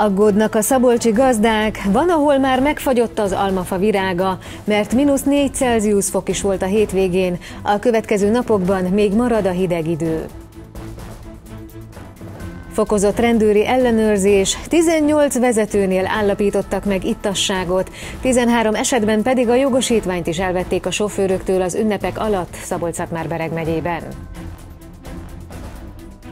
Aggódnak a szabolcsi gazdák, van, ahol már megfagyott az almafa virága, mert mínusz 4 Celsius fok is volt a hétvégén, a következő napokban még marad a hideg idő. Fokozott rendőri ellenőrzés, 18 vezetőnél állapítottak meg ittasságot, 13 esetben pedig a jogosítványt is elvették a sofőröktől az ünnepek alatt Szabolcs-Szatmár-Bereg megyében.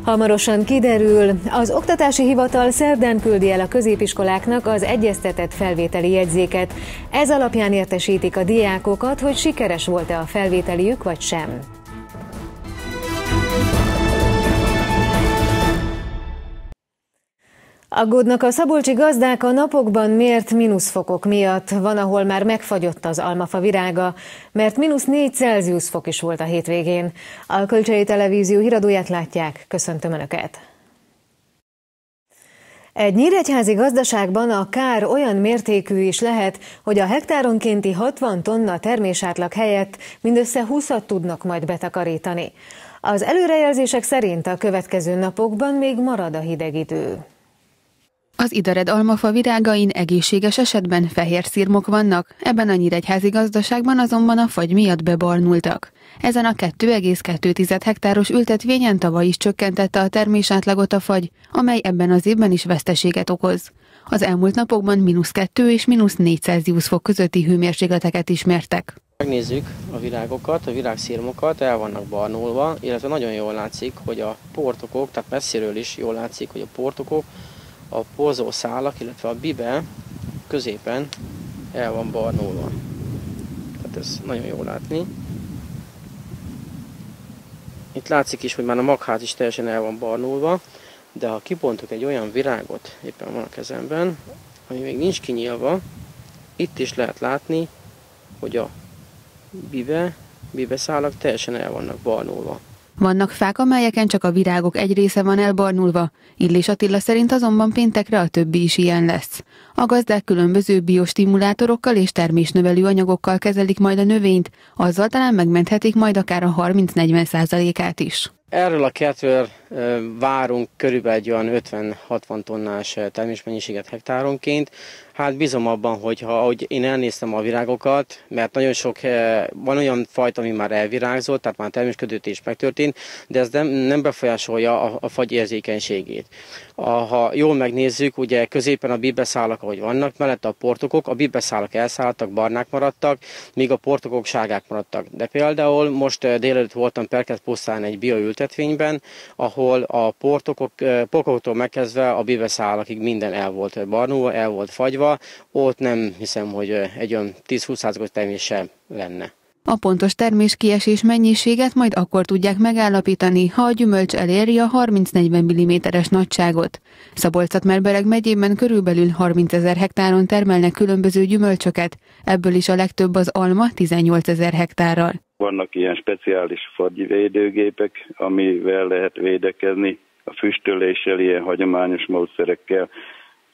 Hamarosan kiderül, az Oktatási Hivatal szerdán küldi el a középiskoláknak az egyeztetett felvételi jegyzéket. Ez alapján értesítik a diákokat, hogy sikeres volt-e a felvételiük vagy sem. Aggódnak a szabolcsi gazdák a napokban mért mínuszfokok miatt. Van, ahol már megfagyott az almafa virága, mert mínusz 4 Celsius fok is volt a hétvégén. A Kölcsei Televízió híradóját látják. Köszöntöm Önöket! Egy nyíregyházi gazdaságban a kár olyan mértékű is lehet, hogy a hektáronkénti 60 tonna termésátlag helyett mindössze 20-at tudnak majd betakarítani. Az előrejelzések szerint a következő napokban még marad a hideg idő. Az idared almafa virágain egészséges esetben fehér szirmok vannak, ebben a nyíregyházi gazdaságban azonban a fagy miatt bebarnultak. Ezen a 2,2 hektáros ültetvényen tavaly is csökkentette a termésátlagot a fagy, amely ebben az évben is veszteséget okoz. Az elmúlt napokban mínusz 2 és mínusz 4 Celsius fok közötti hőmérsékleteket ismertek. Megnézzük a virágokat, a virágszirmokat, el vannak barnulva, illetve nagyon jól látszik, hogy a portokok, tehát messziről is jól látszik, hogy a portokok a pozó szálak, illetve a bibe középen el van barnulva. Tehát ez nagyon jó látni. Itt látszik is, hogy már a magház is teljesen el van barnulva, de ha kipontok egy olyan virágot, éppen van a kezemben, ami még nincs kinyílva, itt is lehet látni, hogy a bibe, bibe szálak teljesen el vannak barnulva. Vannak fák, amelyeken csak a virágok egy része van elbarnulva, Illés Attila szerint azonban péntekre a többi is ilyen lesz. A gazdák különböző biostimulátorokkal és termésnövelő anyagokkal kezelik majd a növényt, azzal talán megmenthetik majd akár a 30-40 százalékát is. Erről a kertről várunk körülbelül egy olyan 50-60 tonnás termésmennyiséget hektáronként. Hát bízom abban, hogy ha ahogy én elnéztem a virágokat, mert nagyon sok, van olyan fajta, ami már elvirágzott, tehát már termésködőtés megtörtént, de ez nem, nem befolyásolja a, a fagy érzékenységét. A, ha jól megnézzük, ugye középen a bibeszálak, ahogy vannak, mellette a portokok, a bibeszálak elszálltak, barnák maradtak, míg a portokok sárgák maradtak. De például most délelőtt voltam Perket pusztán egy bioültetvényben, ahol a portokok, portokoktól megkezdve a bibeszálakig minden el volt barnulva, el volt fagyva, ott nem hiszem, hogy egy olyan 10-20%-os termés sem lenne. A pontos terméskiesés mennyiséget majd akkor tudják megállapítani, ha a gyümölcs eléri a 30-40 mm-es nagyságot. Szabolcs-Szatmár-Bereg megyében körülbelül 30 ezer hektáron termelnek különböző gyümölcsöket, ebből is a legtöbb az alma 18 ezer hektárral. Vannak ilyen speciális fagyvédőgépek, amivel lehet védekezni a füstöléssel, ilyen hagyományos módszerekkel.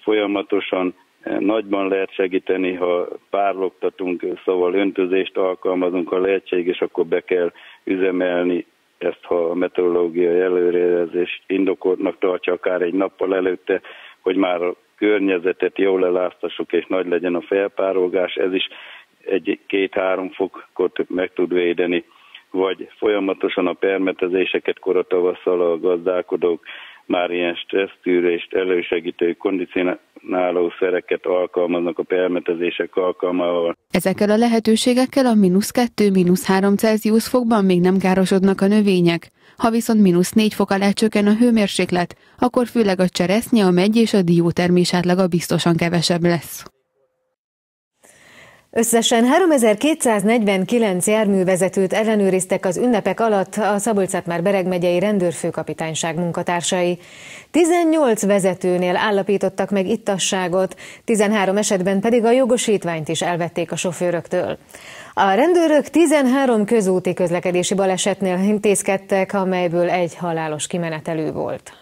Folyamatosan Nagyban lehet segíteni, ha párlogtatunk, szóval öntözést alkalmazunk, ha lehetséges, akkor be kell üzemelni ezt, ha a meteorológiai előrejelzés indokoltnak tartja akár egy nappal előtte, hogy már a környezetet jól eláztassuk, és nagy legyen a felpárolgás, ez is egy-két-három fokot meg tud védeni, vagy folyamatosan a permetezéseket koratavasszal a gazdálkodók már ilyen stressztűrést elősegítő kondicionáló szereket alkalmaznak a permetezések alkalmával. Ezekkel a lehetőségekkel a mínusz 2, mínusz 3 Celsius fokban még nem károsodnak a növények. Ha viszont mínusz 4 fok alá csökken a hőmérséklet, akkor főleg a cseresznye, a megy és a dió termés átlaga biztosan kevesebb lesz. Összesen 3249 járművezetőt ellenőriztek az ünnepek alatt a szabolcs már Bereg megyei rendőrfőkapitányság munkatársai. 18 vezetőnél állapítottak meg ittasságot, 13 esetben pedig a jogosítványt is elvették a sofőröktől. A rendőrök 13 közúti közlekedési balesetnél intézkedtek, amelyből egy halálos kimenetelő volt.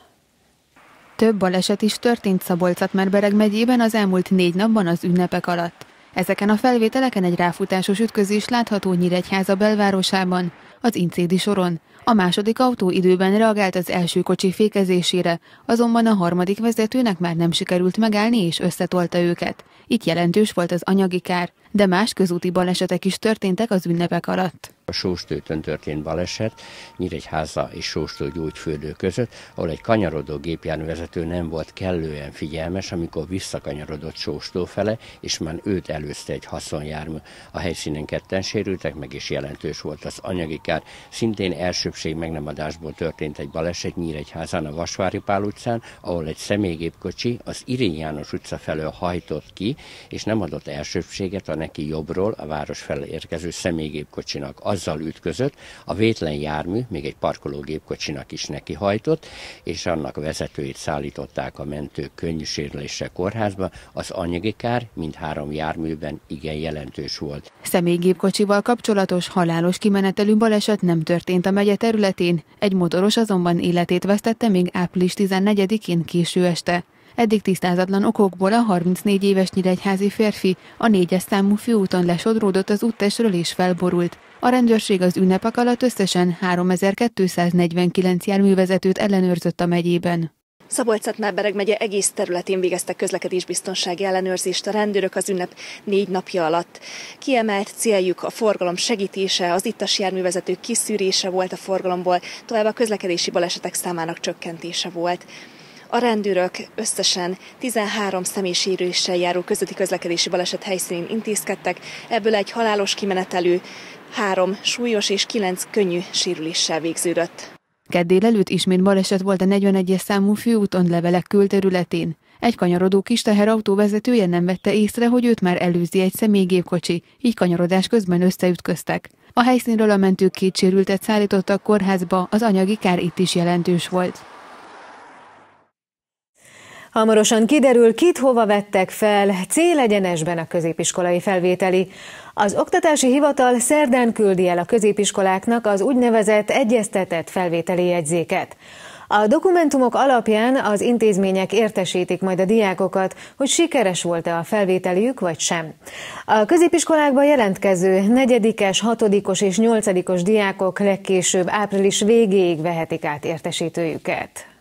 Több baleset is történt szabolcs már Bereg megyében az elmúlt négy napban az ünnepek alatt. Ezeken a felvételeken egy ráfutásos ütközés látható Nyíregyháza belvárosában, az Incédi soron. A második autó időben reagált az első kocsi fékezésére, azonban a harmadik vezetőnek már nem sikerült megállni és összetolta őket. Itt jelentős volt az anyagi kár, de más közúti balesetek is történtek az ünnepek alatt. A Sóstőtön történt baleset, Nyíregyháza és Sóstó gyógyfürdő között, ahol egy kanyarodó gépjárművezető nem volt kellően figyelmes, amikor visszakanyarodott Sóstó fele, és már őt előzte egy haszonjármű. A helyszínen ketten sérültek, meg is jelentős volt az anyagi kár. Szintén elsőbség megnemadásból történt egy baleset Nyíregyházán a Vasvári Pál utcán, ahol egy személygépkocsi az Irény János utca felől hajtott ki, és nem adott elsőbséget a neki jobbról a város felé érkező személygépkocsinak. Azzal ütközött, a vétlen jármű még egy parkológépkocsinak is neki hajtott, és annak vezetőit szállították a mentők könnyű sérülése kórházba. Az anyagi kár mindhárom járműben igen jelentős volt. Személygépkocsival kapcsolatos halálos kimenetelű baleset nem történt a megye területén, egy motoros azonban életét vesztette még április 14-én késő este. Eddig tisztázatlan okokból a 34 éves nyíregyházi férfi a négyes számú főúton lesodródott az úttestről és felborult. A rendőrség az ünnepek alatt összesen 3249 járművezetőt ellenőrzött a megyében. Szabolcs-Szatmár megye egész területén végeztek közlekedésbiztonsági ellenőrzést a rendőrök az ünnep négy napja alatt. Kiemelt céljuk a forgalom segítése, az ittas járművezetők kiszűrése volt a forgalomból, tovább a közlekedési balesetek számának csökkentése volt. A rendőrök összesen 13 személysérüléssel járó közötti közlekedési baleset helyszínén intézkedtek, ebből egy halálos kimenetelő, három súlyos és kilenc könnyű sérüléssel végződött. Kedd előtt ismét baleset volt a 41-es számú főúton levelek külterületén. Egy kanyarodó kis teherautó vezetője nem vette észre, hogy őt már előzi egy személygépkocsi, így kanyarodás közben összeütköztek. A helyszínről a mentők két sérültet szállítottak kórházba, az anyagi kár itt is jelentős volt. Hamarosan kiderül, kit hova vettek fel célegyenesben a középiskolai felvételi. Az Oktatási Hivatal szerdán küldi el a középiskoláknak az úgynevezett egyeztetett felvételi jegyzéket. A dokumentumok alapján az intézmények értesítik majd a diákokat, hogy sikeres volt-e a felvételiük vagy sem. A középiskolákba jelentkező negyedikes, hatodikos és nyolcadikos diákok legkésőbb április végéig vehetik át értesítőjüket.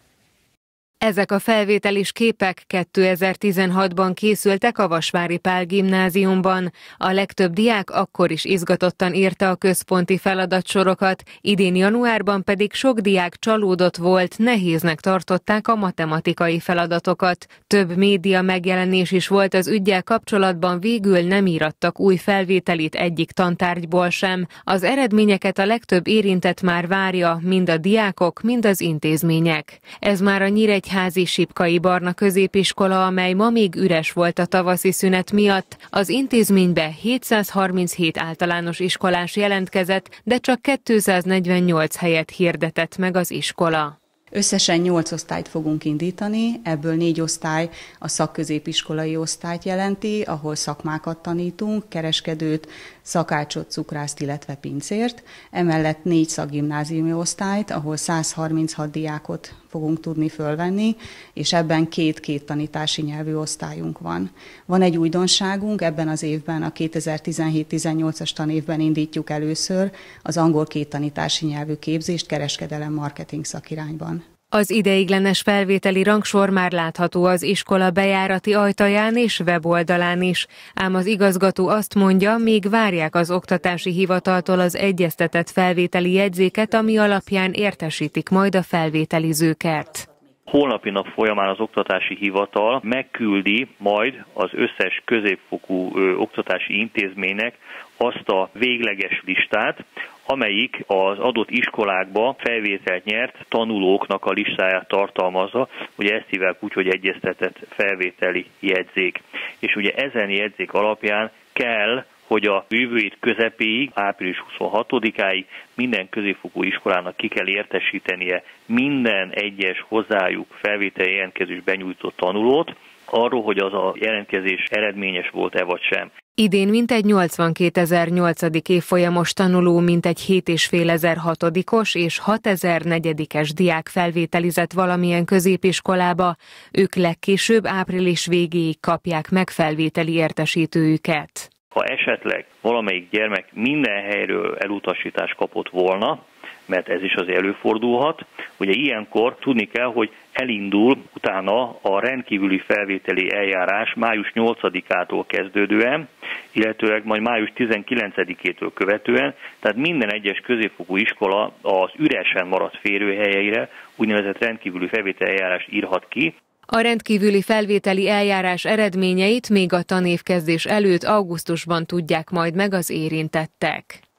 Ezek a felvételis képek 2016-ban készültek a Vasvári Pál gimnáziumban. A legtöbb diák akkor is izgatottan írta a központi feladatsorokat, idén januárban pedig sok diák csalódott volt, nehéznek tartották a matematikai feladatokat. Több média megjelenés is volt az ügyel kapcsolatban, végül nem írattak új felvételit egyik tantárgyból sem. Az eredményeket a legtöbb érintett már várja, mind a diákok, mind az intézmények. Ez már a Nyíregy Nyíregyházi Sipkai Barna középiskola, amely ma még üres volt a tavaszi szünet miatt. Az intézménybe 737 általános iskolás jelentkezett, de csak 248 helyet hirdetett meg az iskola. Összesen nyolc osztályt fogunk indítani, ebből négy osztály a szakközépiskolai osztályt jelenti, ahol szakmákat tanítunk, kereskedőt, szakácsot, cukrászt, illetve pincért. Emellett négy szakgimnáziumi osztályt, ahol 136 diákot fogunk tudni fölvenni, és ebben két-két tanítási nyelvű osztályunk van. Van egy újdonságunk, ebben az évben, a 2017-18-as tanévben indítjuk először az angol két tanítási nyelvű képzést kereskedelem marketing szakirányban. Az ideiglenes felvételi rangsor már látható az iskola bejárati ajtaján és weboldalán is, ám az igazgató azt mondja, még várják az oktatási hivataltól az egyeztetett felvételi jegyzéket, ami alapján értesítik majd a felvételizőket. Holnapi nap folyamán az oktatási hivatal megküldi majd az összes középfokú oktatási intézménynek azt a végleges listát, amelyik az adott iskolákba felvételt nyert tanulóknak a listáját tartalmazza, ugye ezt hívják úgy, hogy egyeztetett felvételi jegyzék. És ugye ezen jegyzék alapján kell hogy a jövő hét közepéig, április 26-áig minden középfokú iskolának ki kell értesítenie minden egyes hozzájuk felvételi jelentkezés benyújtott tanulót, arról, hogy az a jelentkezés eredményes volt-e vagy sem. Idén mintegy 82 ezer 8. évfolyamos tanuló, mintegy 7 és fél ezer hatodikos és 6 ezer negyedikes diák felvételizett valamilyen középiskolába. Ők legkésőbb április végéig kapják meg felvételi értesítőjüket. Ha esetleg valamelyik gyermek minden helyről elutasítást kapott volna, mert ez is az előfordulhat. Ugye ilyenkor tudni kell, hogy elindul utána a rendkívüli felvételi eljárás május 8-ától kezdődően, illetőleg majd május 19-től követően, tehát minden egyes középfokú iskola az üresen maradt férőhelyeire úgynevezett rendkívüli felvételi eljárást írhat ki, a rendkívüli felvételi eljárás eredményeit még a tanévkezdés előtt augusztusban tudják majd meg az érintettek.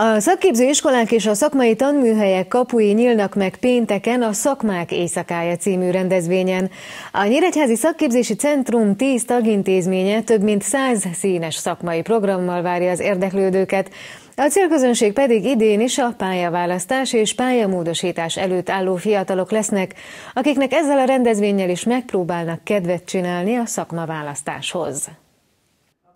A szakképző iskolák és a szakmai tanműhelyek kapui nyílnak meg pénteken a Szakmák Éjszakája című rendezvényen. A Nyíregyházi Szakképzési Centrum 10 tagintézménye több mint 100 színes szakmai programmal várja az érdeklődőket. A célközönség pedig idén is a pályaválasztás és pályamódosítás előtt álló fiatalok lesznek, akiknek ezzel a rendezvényel is megpróbálnak kedvet csinálni a szakmaválasztáshoz.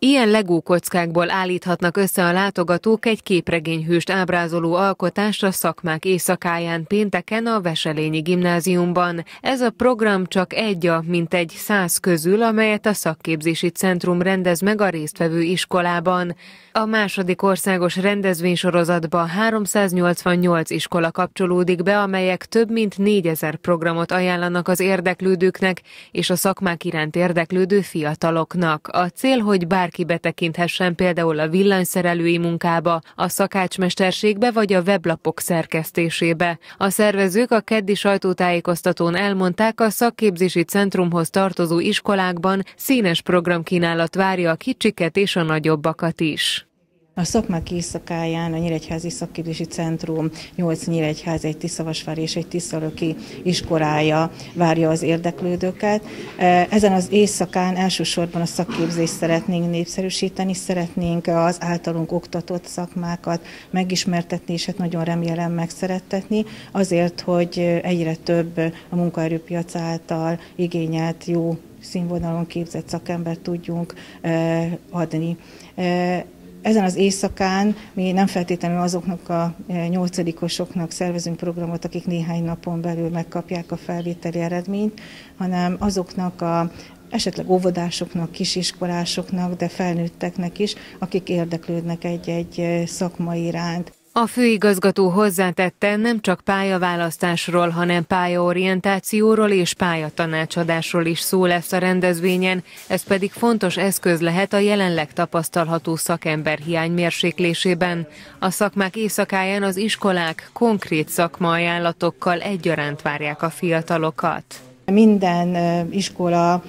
Ilyen legókockákból állíthatnak össze a látogatók egy képregényhőst ábrázoló alkotást a szakmák éjszakáján pénteken a Veselényi gimnáziumban. Ez a program csak egy a mintegy száz közül, amelyet a szakképzési centrum rendez meg a résztvevő iskolában. A második országos rendezvénysorozatba 388 iskola kapcsolódik be, amelyek több mint 4000 programot ajánlanak az érdeklődőknek és a szakmák iránt érdeklődő fiataloknak. A cél, hogy bárki betekinthessen például a villanyszerelői munkába, a szakácsmesterségbe vagy a weblapok szerkesztésébe. A szervezők a keddi sajtótájékoztatón elmondták, a szakképzési centrumhoz tartozó iskolákban színes programkínálat várja a kicsiket és a nagyobbakat is. A szakmák éjszakáján a Nyíregyházi Szakképzési Centrum 8 Nyíregyház, egy Tiszavasvár és egy Tiszalöki iskolája várja az érdeklődőket. E, ezen az éjszakán elsősorban a szakképzést szeretnénk népszerűsíteni, szeretnénk az általunk oktatott szakmákat megismertetni, és hát nagyon remélem megszerettetni, azért, hogy egyre több a munkaerőpiac által igényelt jó színvonalon képzett szakembert tudjunk e, adni e, ezen az éjszakán mi nem feltétlenül azoknak a e, nyolcadikosoknak szervezünk programot, akik néhány napon belül megkapják a felvételi eredményt, hanem azoknak a esetleg óvodásoknak, kisiskolásoknak, de felnőtteknek is, akik érdeklődnek egy-egy e, szakmai iránt. A főigazgató hozzátette, nem csak pályaválasztásról, hanem pályaorientációról és pályatanácsadásról is szó lesz a rendezvényen, ez pedig fontos eszköz lehet a jelenleg tapasztalható szakemberhiány mérséklésében. A szakmák éjszakáján az iskolák konkrét szakmaajánlatokkal egyaránt várják a fiatalokat. Minden iskola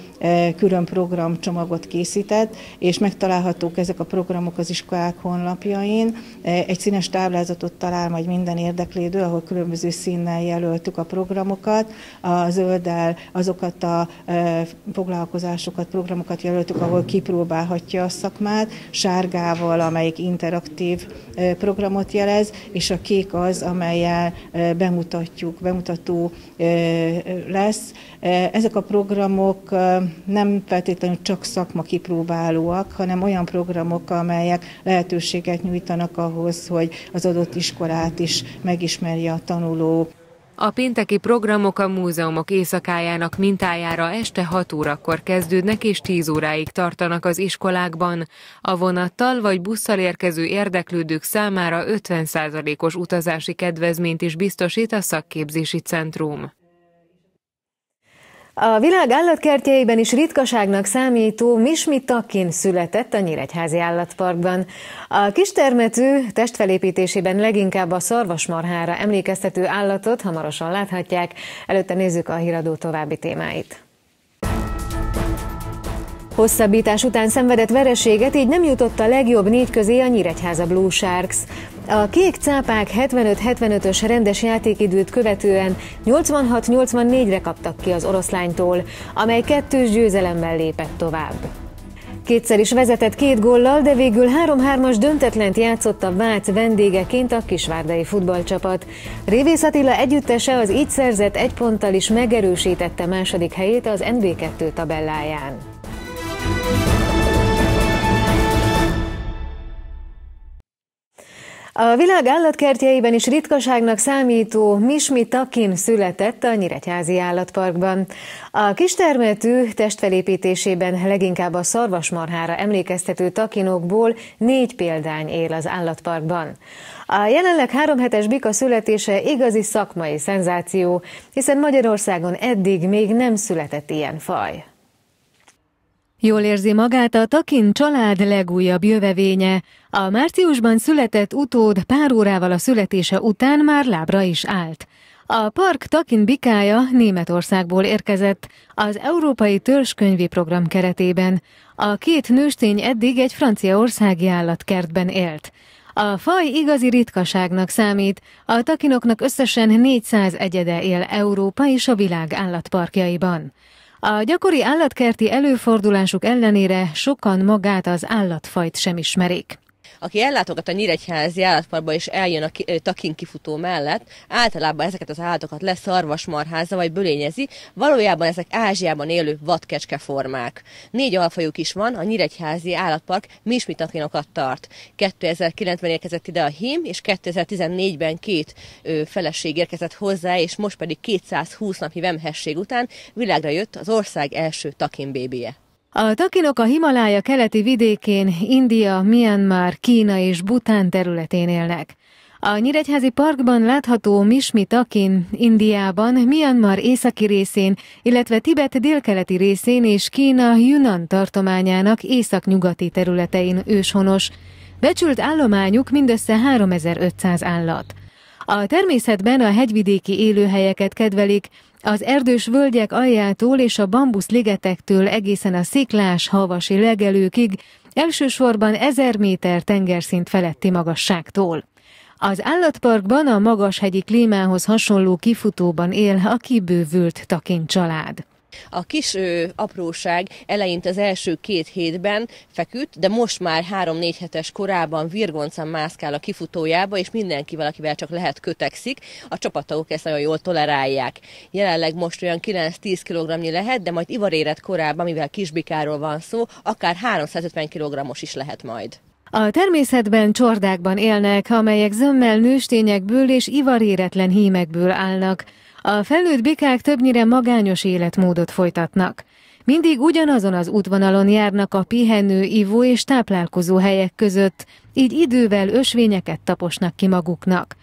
külön programcsomagot készített, és megtalálhatók ezek a programok az iskolák honlapjain. Egy színes táblázatot talál majd minden érdeklődő, ahol különböző színnel jelöltük a programokat. A zölddel azokat a foglalkozásokat, programokat jelöltük, ahol kipróbálhatja a szakmát, sárgával, amelyik interaktív programot jelez, és a kék az, amelyel bemutatjuk, bemutató lesz. Ezek a programok nem feltétlenül csak szakma kipróbálóak, hanem olyan programok, amelyek lehetőséget nyújtanak ahhoz, hogy az adott iskolát is megismerje a tanuló. A pénteki programok a múzeumok éjszakájának mintájára este 6 órakor kezdődnek és 10 óráig tartanak az iskolákban. A vonattal vagy busszal érkező érdeklődők számára 50%-os utazási kedvezményt is biztosít a szakképzési centrum. A világ állatkertjeiben is ritkaságnak számító mismitakin született a Nyíregyházi Állatparkban. A kistermetű testfelépítésében leginkább a szarvasmarhára emlékeztető állatot hamarosan láthatják. Előtte nézzük a híradó további témáit. Hosszabbítás után szenvedett vereséget, így nem jutott a legjobb négy közé a Nyíregyháza Blue Sharks. A kék cápák 75-75-ös rendes játékidőt követően 86-84-re kaptak ki az oroszlánytól, amely kettős győzelemmel lépett tovább. Kétszer is vezetett két góllal, de végül 3-3-as döntetlent játszott a Vác vendégeként a kisvárdai futballcsapat. Révész Attila együttese az így szerzett egy ponttal is megerősítette második helyét az NB2 tabelláján. A világ állatkertjeiben is ritkaságnak számító Mismi Takin született a Nyíregyházi Állatparkban. A kistermetű testfelépítésében leginkább a szarvasmarhára emlékeztető takinokból négy példány él az állatparkban. A jelenleg három hetes bika születése igazi szakmai szenzáció, hiszen Magyarországon eddig még nem született ilyen faj. Jól érzi magát a Takin család legújabb jövevénye. A márciusban született utód pár órával a születése után már lábra is állt. A park Takin bikája Németországból érkezett az Európai Törzskönyvi Program keretében. A két nőstény eddig egy franciaországi állatkertben élt. A faj igazi ritkaságnak számít, a takinoknak összesen 400 egyede él Európa és a világ állatparkjaiban. A gyakori állatkerti előfordulásuk ellenére sokan magát az állatfajt sem ismerik aki ellátogat a Nyíregyházi állatparkba és eljön a takin kifutó mellett, általában ezeket az állatokat leszarvasmarházza vagy bölényezi, valójában ezek Ázsiában élő vadkecske formák. Négy alfajuk is van, a Nyíregyházi állatpark mismi takinokat tart. 2009-ben érkezett ide a hím, és 2014-ben két ö, feleség érkezett hozzá, és most pedig 220 napi vemhesség után világra jött az ország első takin bébie. A takinok a Himalája keleti vidékén, India, Myanmar, Kína és Bután területén élnek. A Nyíregyházi Parkban látható Mismi Takin Indiában, Myanmar északi részén, illetve Tibet délkeleti részén és Kína Yunnan tartományának északnyugati területein őshonos. Becsült állományuk mindössze 3500 állat. A természetben a hegyvidéki élőhelyeket kedvelik, az erdős völgyek aljától és a bambusz ligetektől egészen a sziklás, havasi legelőkig, elsősorban ezer méter tengerszint feletti magasságtól. Az állatparkban a magas hegyi klímához hasonló kifutóban él a kibővült Takin család. A kis ö, apróság eleint az első két hétben feküdt, de most már három-négy hetes korában virgoncan mászkál a kifutójába, és mindenkivel, akivel csak lehet kötekszik, a csapatok ezt nagyon jól tolerálják. Jelenleg most olyan 9-10 kg lehet, de majd ivarérett korában, mivel kisbikáról van szó, akár 350 kg-os is lehet majd. A természetben csordákban élnek, amelyek zömmel nőstényekből és ivaréretlen hímekből állnak. A felnőtt bikák többnyire magányos életmódot folytatnak. Mindig ugyanazon az útvonalon járnak a pihenő, ivó és táplálkozó helyek között, így idővel ösvényeket taposnak ki maguknak.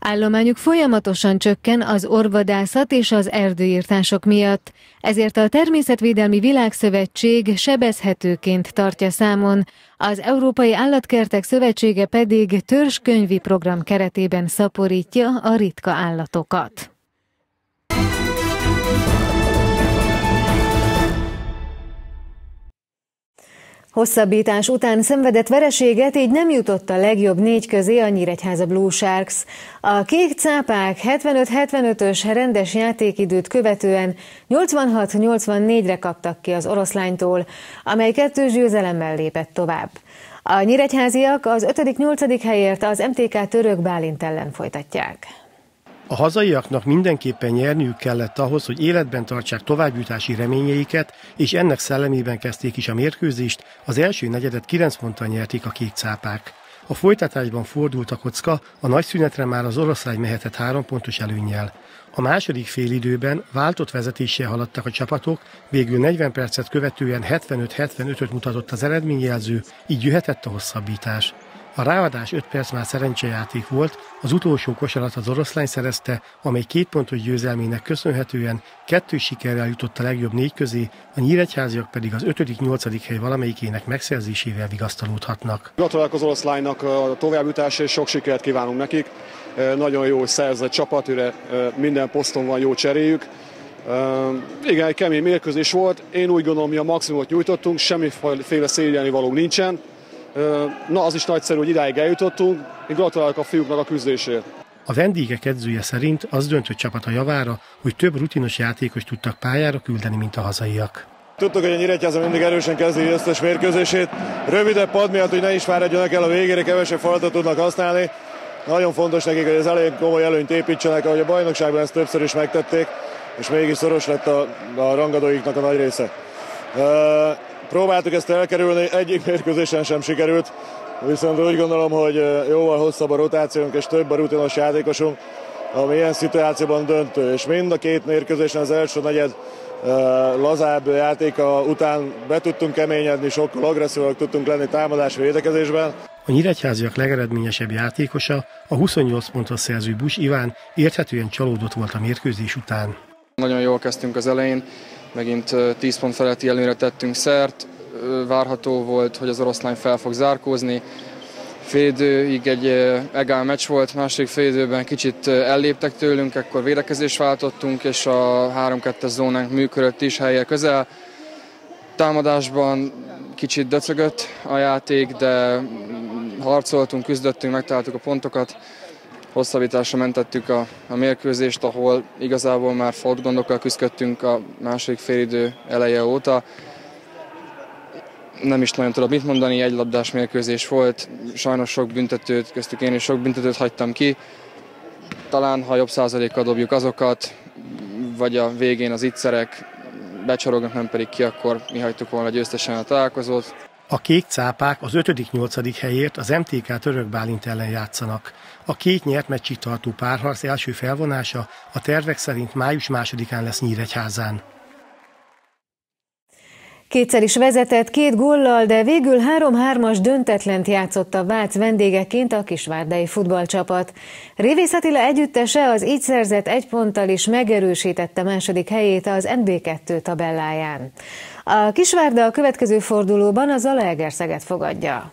Állományuk folyamatosan csökken az orvadászat és az erdőírtások miatt, ezért a Természetvédelmi Világszövetség sebezhetőként tartja számon, az Európai Állatkertek Szövetsége pedig törzskönyvi program keretében szaporítja a ritka állatokat. Hosszabbítás után szenvedett vereséget így nem jutott a legjobb négy közé a Nyíregyháza Blue Sharks. A kék cápák 75-75-ös rendes játékidőt követően 86-84-re kaptak ki az oroszlánytól, amely kettős győzelemmel lépett tovább. A nyíregyháziak az 5.-8. helyért az MTK török Bálint ellen folytatják. A hazaiaknak mindenképpen nyerniük kellett ahhoz, hogy életben tartsák továbbjutási reményeiket, és ennek szellemében kezdték is a mérkőzést, az első negyedet 9 ponttal nyerték a kék cápák. A folytatásban fordult a kocka, a nagy szünetre már az oroszlány mehetett három pontos előnnyel. A második félidőben váltott vezetéssel haladtak a csapatok, végül 40 percet követően 75-75-öt mutatott az eredményjelző, így jöhetett a hosszabbítás. A ráadás 5 perc már szerencsejáték volt, az utolsó kosarat az oroszlány szerezte, amely két pontos győzelmének köszönhetően kettő sikerrel jutott a legjobb négy közé, a nyíregyháziak pedig az 5.-8. hely valamelyikének megszerzésével vigasztalódhatnak. Gratulálok az oroszlánynak a továbbjutásra, és sok sikert kívánunk nekik. Nagyon jó szerzett csapat, őre minden poszton van jó cseréjük. Igen, egy kemény mérkőzés volt. Én úgy gondolom, hogy a maximumot nyújtottunk, semmiféle szégyelni nincsen. Na, az is nagyszerű, hogy idáig eljutottunk. Én gratulálok a fiúknak a küzdésért. A vendégek edzője szerint az döntött csapat a javára, hogy több rutinos játékos tudtak pályára küldeni, mint a hazaiak. Tudtuk, hogy a Nyíregyháza mindig erősen kezdi az összes mérkőzését. Rövidebb pad miatt, hogy ne is fáradjanak el a végére, kevesebb falatot tudnak használni. Nagyon fontos nekik, hogy az elején komoly előnyt építsenek, ahogy a bajnokságban ezt többször is megtették, és mégis szoros lett a, a rangadóiknak a nagy része. Próbáltuk ezt elkerülni, egyik mérkőzésen sem sikerült. viszont úgy gondolom, hogy jóval hosszabb a rotációnk és több a rutinos játékosunk, ami ilyen szituációban döntő, és mind a két mérkőzésen az első negyed lazább játéka után be tudtunk keményedni, sokkal agresszívak tudtunk lenni támadás védekezésben. A nyíregyháziak legeredményesebb játékosa, a 28 pontos szerző Bus Iván érthetően csalódott volt a mérkőzés után. Nagyon jól kezdtünk az elején, megint 10 pont feletti előnyre tettünk szert, várható volt, hogy az oroszlány fel fog zárkózni, félidőig egy egál meccs volt, második félidőben kicsit elléptek tőlünk, akkor védekezés váltottunk, és a 3-2-es zónánk működött is helye közel. Támadásban kicsit döcögött a játék, de harcoltunk, küzdöttünk, megtaláltuk a pontokat. Hosszabbításra mentettük a, a mérkőzést, ahol igazából már falt gondokkal küzdöttünk a második félidő eleje óta nem is nagyon tudok mit mondani, egy labdás mérkőzés volt, sajnos sok büntetőt, köztük én is sok büntetőt hagytam ki. Talán, ha jobb százalékkal dobjuk azokat, vagy a végén az ittszerek becsorognak, nem pedig ki, akkor mi hagytuk volna győztesen a találkozót. A kék cápák az 5.-8. helyért az MTK Török Bálint ellen játszanak. A két nyert meccsig tartó párharc első felvonása a tervek szerint május másodikán lesz Nyíregyházán. Kétszer is vezetett két góllal, de végül 3-3-as döntetlent játszott a Vác vendégeként a kisvárdai futballcsapat. Révész Attila együttese az így szerzett egy ponttal is megerősítette második helyét az NB2 tabelláján. A Kisvárda a következő fordulóban az Zalaegerszeget fogadja.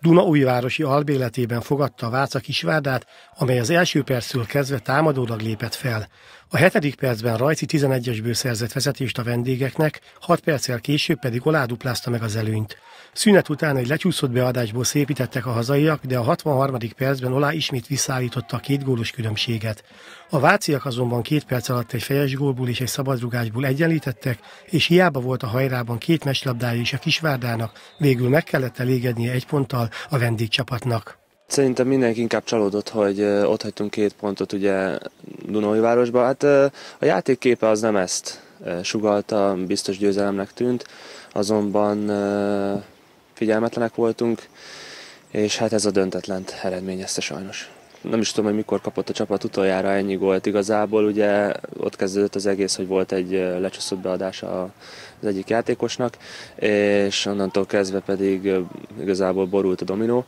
Dunaújvárosi albéletében fogadta Váca Kisvárdát, amely az első perctől kezdve támadólag lépett fel. A hetedik percben Rajci 11-esből szerzett vezetést a vendégeknek, 6 perccel később pedig oláduplázta meg az előnyt. Szünet után egy lecsúszott beadásból szépítettek a hazaiak, de a 63. percben Olá ismét visszaállította a két gólos különbséget. A váciak azonban két perc alatt egy fejes gólból és egy szabadrugásból egyenlítettek, és hiába volt a hajrában két meslabdája is a Kisvárdának, végül meg kellett elégednie egy ponttal a vendégcsapatnak. Szerintem mindenki inkább csalódott, hogy ott hagytunk két pontot ugye városba. Hát a játék képe az nem ezt sugalta, biztos győzelemnek tűnt, azonban figyelmetlenek voltunk, és hát ez a döntetlent eredményezte sajnos. Nem is tudom, hogy mikor kapott a csapat utoljára ennyi gólt. Igazából ugye ott kezdődött az egész, hogy volt egy lecsúszott beadása az egyik játékosnak, és onnantól kezdve pedig igazából borult a dominó.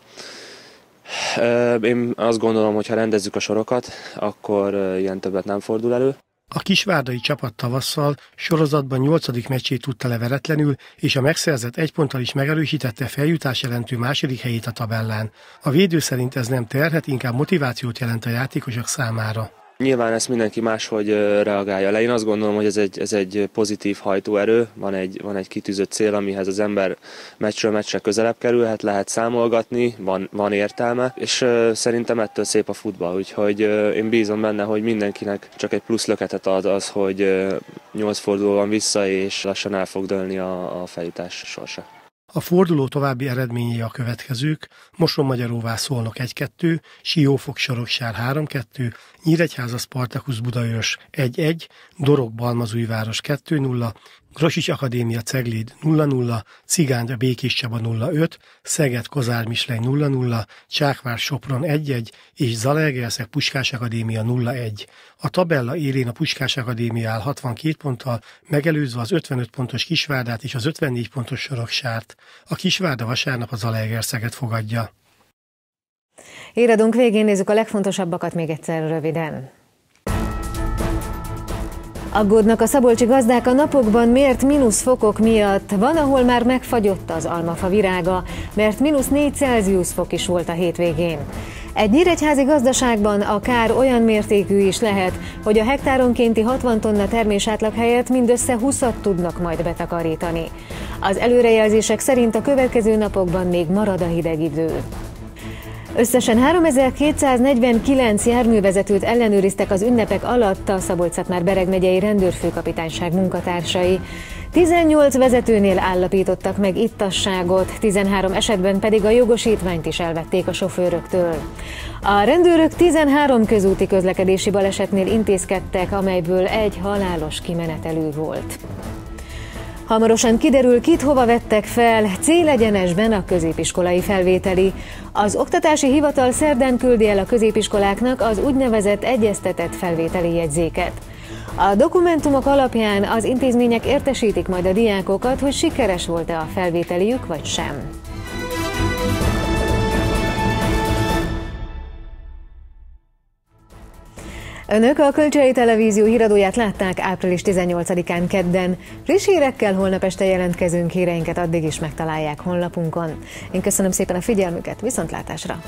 Én azt gondolom, hogy ha rendezzük a sorokat, akkor ilyen többet nem fordul elő. A kisvárdai csapat tavasszal sorozatban nyolcadik meccsét tudta leveretlenül, és a megszerzett egy ponttal is megerősítette feljutás jelentő második helyét a tabellán. A védő szerint ez nem terhet, inkább motivációt jelent a játékosok számára. Nyilván ezt mindenki máshogy reagálja le. Én azt gondolom, hogy ez egy, ez egy pozitív hajtóerő, van egy, van egy kitűzött cél, amihez az ember meccsről meccsre közelebb kerülhet, lehet számolgatni, van, van értelme, és szerintem ettől szép a futball, úgyhogy én bízom benne, hogy mindenkinek csak egy plusz löketet ad az, hogy nyolc forduló van vissza, és lassan el fog dőlni a, a feljutás sorsa. A forduló további eredményei a következők, Moson-Magyaróvá szólnak 1-2, Siófok Soroksár 3-2, Nyíregyháza Spartakusz Budaörs 1-1, Dorog Balmazújváros 2-0, Grosics Akadémia Cegléd 0-0, Cigány a Békés Csaba 0-5, Szeged Kozár Mislegy 0-0, Csákvár Sopron 1-1 és Zalaegerszeg Puskás Akadémia 0-1. A tabella élén a Puskás Akadémia áll 62 ponttal, megelőzve az 55 pontos Kisvárdát és az 54 pontos Soroksárt. A Kisvárda vasárnap a Zalaegerszeget fogadja. Éradunk végén nézzük a legfontosabbakat még egyszer röviden. Aggódnak a szabolcsi gazdák a napokban mért mínusz fokok miatt. Van, ahol már megfagyott az almafa virága, mert mínusz 4 Celsius fok is volt a hétvégén. Egy nyíregyházi gazdaságban a kár olyan mértékű is lehet, hogy a hektáronkénti 60 tonna termés átlag helyett mindössze 20 tudnak majd betakarítani. Az előrejelzések szerint a következő napokban még marad a hideg idő. Összesen 3249 járművezetőt ellenőriztek az ünnepek alatt a szabolcs már Bereg megyei rendőrfőkapitányság munkatársai. 18 vezetőnél állapítottak meg ittasságot, 13 esetben pedig a jogosítványt is elvették a sofőröktől. A rendőrök 13 közúti közlekedési balesetnél intézkedtek, amelyből egy halálos kimenetelő volt. Hamarosan kiderül, kit hova vettek fel, célegyenesben a középiskolai felvételi. Az Oktatási Hivatal szerdán küldi el a középiskoláknak az úgynevezett egyeztetett felvételi jegyzéket. A dokumentumok alapján az intézmények értesítik majd a diákokat, hogy sikeres volt-e a felvételiük vagy sem. Önök a Kölcsei Televízió híradóját látták április 18-án kedden. Friss hírekkel holnap este jelentkezünk, híreinket addig is megtalálják honlapunkon. Én köszönöm szépen a figyelmüket, viszontlátásra!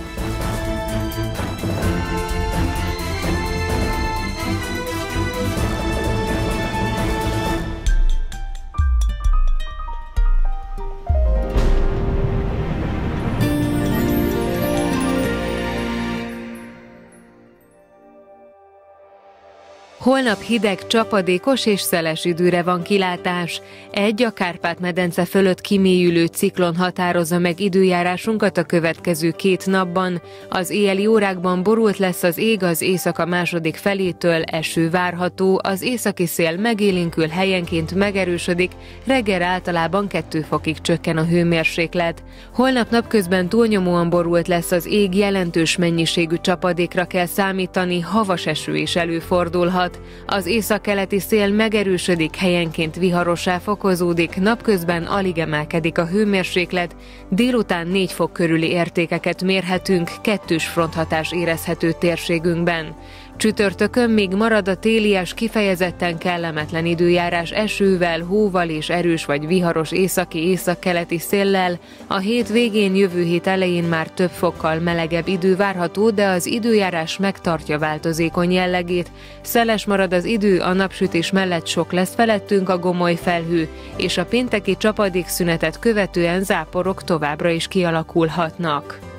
Holnap hideg, csapadékos és szeles időre van kilátás. Egy a Kárpát-medence fölött kimélyülő ciklon határozza meg időjárásunkat a következő két napban. Az éjjeli órákban borult lesz az ég az éjszaka második felétől, eső várható, az északi szél megélinkül, helyenként megerősödik, reggel általában 2 fokig csökken a hőmérséklet. Holnap napközben túlnyomóan borult lesz az ég, jelentős mennyiségű csapadékra kell számítani, havas eső is előfordulhat. Az északkeleti szél megerősödik, helyenként viharosá fokozódik, napközben alig emelkedik a hőmérséklet, délután 4 fok körüli értékeket mérhetünk, kettős fronthatás érezhető térségünkben. Csütörtökön még marad a télies, kifejezetten kellemetlen időjárás esővel, hóval és erős vagy viharos északi északkeleti széllel. A hét végén, jövő hét elején már több fokkal melegebb idő várható, de az időjárás megtartja változékony jellegét. Szeles marad az idő, a napsütés mellett sok lesz felettünk a gomoly felhő, és a pénteki csapadékszünetet követően záporok továbbra is kialakulhatnak.